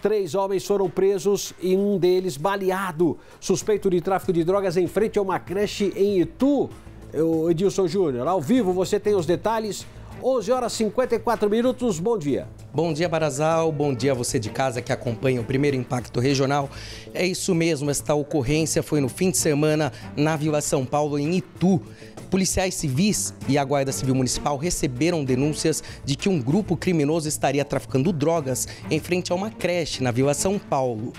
Três homens foram presos e um deles baleado. Suspeito de tráfico de drogas em frente a uma creche em Itu. Eu, Edilson Júnior, ao vivo você tem os detalhes. 11 horas 54 minutos, bom dia. Bom dia, Barazal. Bom dia a você de casa que acompanha o primeiro Impacto Regional. É isso mesmo, esta ocorrência foi no fim de semana na Vila São Paulo, em Itu. Policiais civis e a Guarda Civil Municipal receberam denúncias de que um grupo criminoso estaria traficando drogas em frente a uma creche na Vila São Paulo.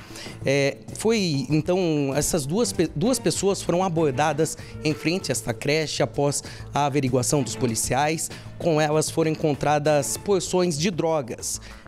É, foi então essas duas, duas pessoas foram abordadas em frente a esta creche após a averiguação dos policiais. Com elas foram encontradas porções de drogas.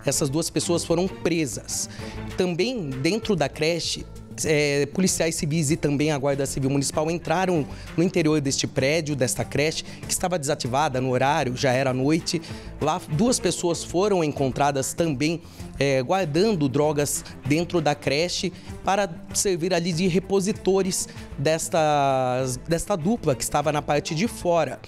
Essas duas pessoas foram presas. Também dentro da creche é, policiais civis e também a Guarda Civil Municipal entraram no interior deste prédio, desta creche, que estava desativada no horário, já era noite. Lá, duas pessoas foram encontradas também é, guardando drogas dentro da creche para servir ali de repositores desta, desta dupla que estava na parte de fora.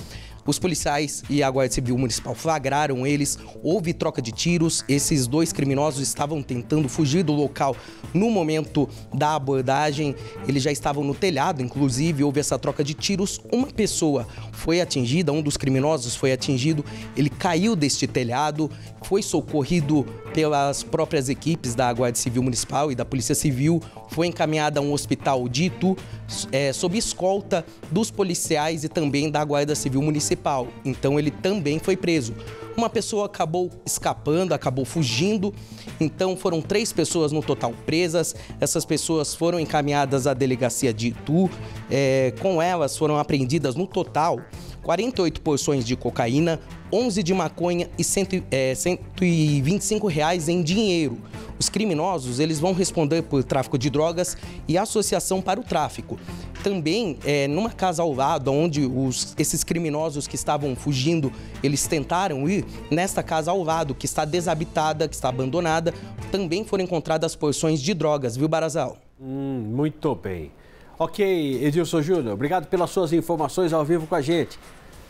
Os policiais e a Guarda Civil Municipal flagraram eles, houve troca de tiros, esses dois criminosos estavam tentando fugir do local no momento da abordagem, eles já estavam no telhado, inclusive houve essa troca de tiros, uma pessoa foi atingida, um dos criminosos foi atingido, ele caiu deste telhado, foi socorrido pelas próprias equipes da Guarda Civil Municipal e da Polícia Civil, foi encaminhada a um hospital dito é, sob escolta dos policiais e também da Guarda Civil Municipal. Então ele também foi preso. Uma pessoa acabou escapando, acabou fugindo. Então foram três pessoas no total presas. Essas pessoas foram encaminhadas à delegacia de Itu. É, com elas foram apreendidas no total 48 porções de cocaína, 11 de maconha e 100, é, 125 reais em dinheiro. Os criminosos eles vão responder por tráfico de drogas e associação para o tráfico. Também, é, numa casa ao lado, onde os, esses criminosos que estavam fugindo, eles tentaram ir, nesta casa ao lado, que está desabitada, que está abandonada, também foram encontradas porções de drogas, viu, Barazal? Hum, muito bem. Ok, Edilson Júnior, obrigado pelas suas informações ao vivo com a gente.